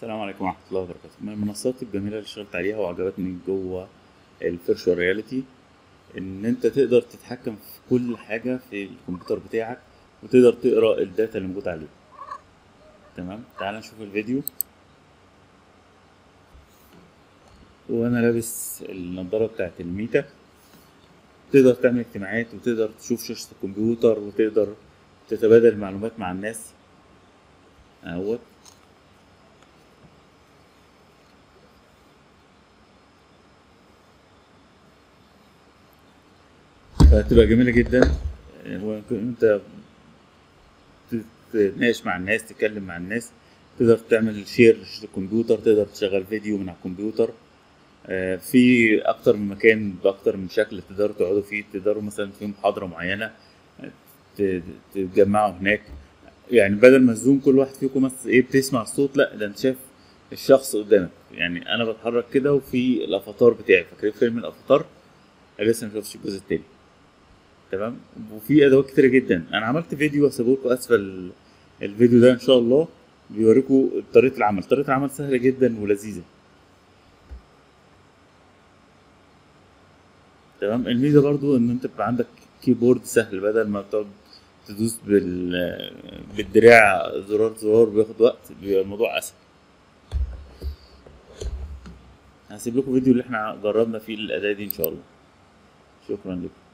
السلام عليكم ورحمة الله وبركاته. من المنصات الجميلة اللي اشتغلت عليها وعجبتني جوه ال virtual reality إن أنت تقدر تتحكم في كل حاجة في الكمبيوتر بتاعك وتقدر تقرأ ال data اللي موجودة عليه. تمام؟ تعال نشوف الفيديو. وأنا لابس النضارة بتاعت ال Meta. تقدر تعمل اجتماعات وتقدر تشوف شاشة الكمبيوتر وتقدر تتبادل معلومات مع الناس. أهوت. فتبقى جميلة جدا. ويمكن انت تتناقش مع الناس تتكلم مع الناس تقدر تعمل شير لشاشة الكمبيوتر تقدر تشغل فيديو من على الكمبيوتر. آه، في أكتر من مكان بأكتر من شكل تقدروا تقعدوا فيه تقدروا مثلا في محاضرة معينة ت- تتجمعوا هناك. يعني بدل ما الزوم كل واحد فيكم بس إيه بتسمع الصوت لا ده انت شايف الشخص قدامك. يعني أنا بتحرك كده وفي الأفاتار بتاعي فاكرين فيلم الأفاتار؟ لسه ما شفتش الجزء التاني. تمام؟ وفي أدوات كتيرة جدا. أنا عملت فيديو هسيبه لكم أسفل الفيديو ده إن شاء الله. بيوريكم طريقة العمل. طريقة العمل سهلة جدا ولذيذة. تمام؟ الميزة برضو إن أنت بيبقى عندك كيبورد سهل. بدل ما بتقعد تدوس بال بالدراع زرار زرار بياخد وقت بيبقى الموضوع أسهل. هسيب لكم فيديو اللي إحنا جربنا فيه الأداة دي إن شاء الله. شكرا لكم.